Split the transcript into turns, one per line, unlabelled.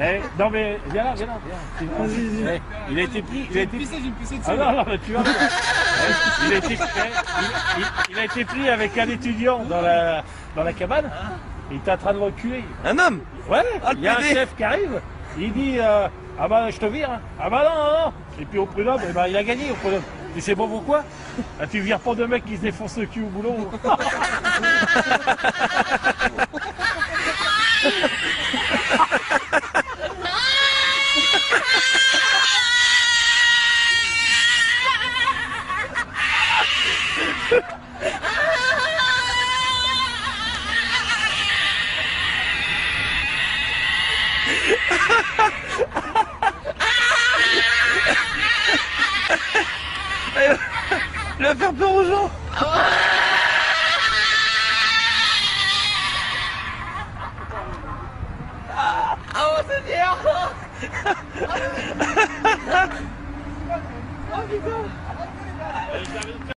Eh, non mais viens là, viens là, viens. Eh, il a été pris. Il a été...
Pissé, j'ai pissé dessus.
Ah non, non, mais tu vois. Eh, il, a été, eh, il, il- il a été pris avec un étudiant dans la, dans la cabane. Il était en train de reculer.
Un homme?
Ouais,
Ah,
il y a un
PD.
chef qui arrive. Il dit euh, Ah bah je te vire. hein. Ah bah non, non, non. Et puis au prud'homme, eh ben, il a gagné au prud'homme. Tu sais pas pourquoi? Ah, Tu vires pas de mecs qui se défoncent le cul au boulot.
Il va faire peur aux gens
Oh, Seigneur I don't think.